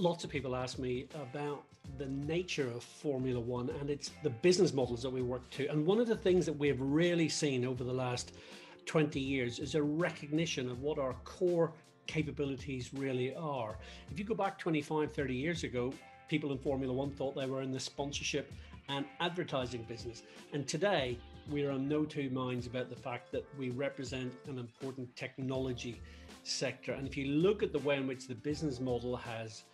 lots of people ask me about the nature of Formula One and it's the business models that we work to. And one of the things that we have really seen over the last 20 years is a recognition of what our core capabilities really are. If you go back 25, 30 years ago, people in Formula One thought they were in the sponsorship and advertising business. And today, we are on no two minds about the fact that we represent an important technology sector. And if you look at the way in which the business model has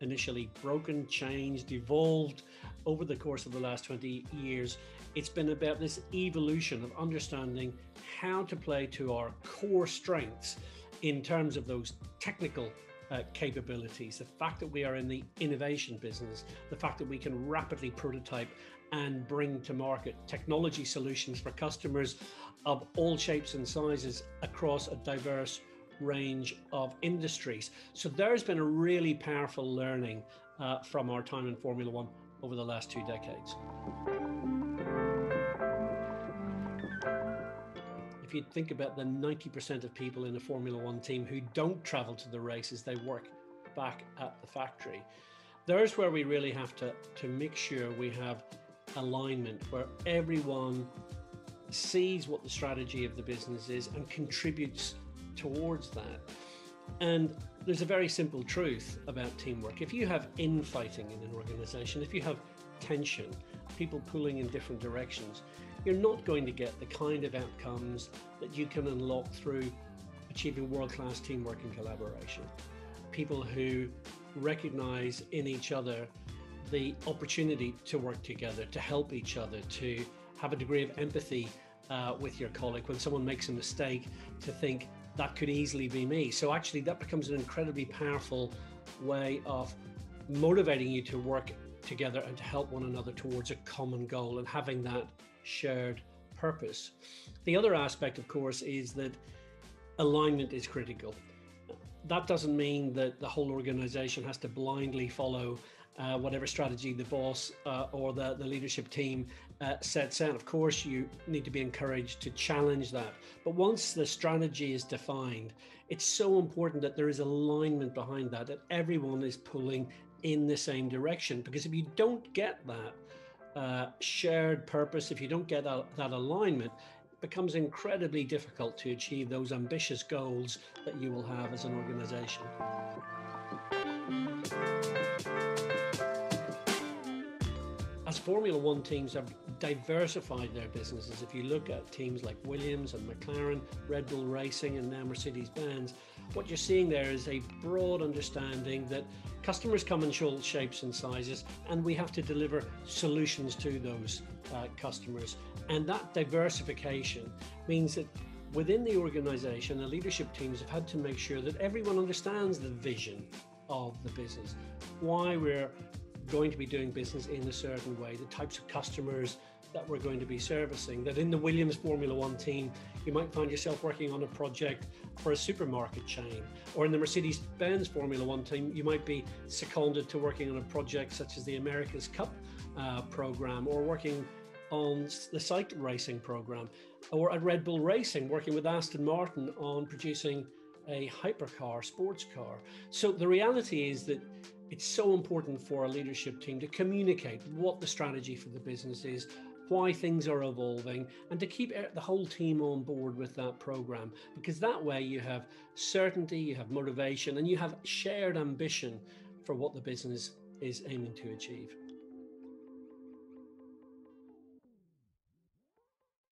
initially broken, changed, evolved over the course of the last 20 years, it's been about this evolution of understanding how to play to our core strengths in terms of those technical uh, capabilities, the fact that we are in the innovation business, the fact that we can rapidly prototype and bring to market technology solutions for customers of all shapes and sizes across a diverse range of industries. So there's been a really powerful learning uh, from our time in Formula One over the last two decades. If you think about the 90% of people in a Formula One team who don't travel to the races, they work back at the factory. There's where we really have to, to make sure we have alignment, where everyone sees what the strategy of the business is and contributes towards that. And there's a very simple truth about teamwork. If you have infighting in an organization, if you have tension, people pulling in different directions, you're not going to get the kind of outcomes that you can unlock through achieving world class teamwork and collaboration. People who recognize in each other the opportunity to work together, to help each other, to have a degree of empathy uh, with your colleague when someone makes a mistake, to think that could easily be me. So, actually, that becomes an incredibly powerful way of motivating you to work together and to help one another towards a common goal and having that shared purpose. The other aspect, of course, is that alignment is critical. That doesn't mean that the whole organization has to blindly follow uh, whatever strategy the boss uh, or the, the leadership team uh, sets out. Of course, you need to be encouraged to challenge that. But once the strategy is defined, it's so important that there is alignment behind that, that everyone is pulling in the same direction. Because if you don't get that uh, shared purpose, if you don't get that, that alignment, it becomes incredibly difficult to achieve those ambitious goals that you will have as an organization. Formula One teams have diversified their businesses, if you look at teams like Williams and McLaren, Red Bull Racing, and now Mercedes Benz, what you're seeing there is a broad understanding that customers come in all shapes and sizes, and we have to deliver solutions to those uh, customers. And that diversification means that within the organization, the leadership teams have had to make sure that everyone understands the vision of the business, why we're going to be doing business in a certain way, the types of customers that we're going to be servicing. That in the Williams Formula One team, you might find yourself working on a project for a supermarket chain, or in the Mercedes Benz Formula One team, you might be seconded to working on a project such as the America's Cup uh, program, or working on the cycle racing program, or at Red Bull Racing, working with Aston Martin on producing a hypercar, sports car. So the reality is that it's so important for a leadership team to communicate what the strategy for the business is, why things are evolving, and to keep the whole team on board with that program. Because that way you have certainty, you have motivation, and you have shared ambition for what the business is aiming to achieve.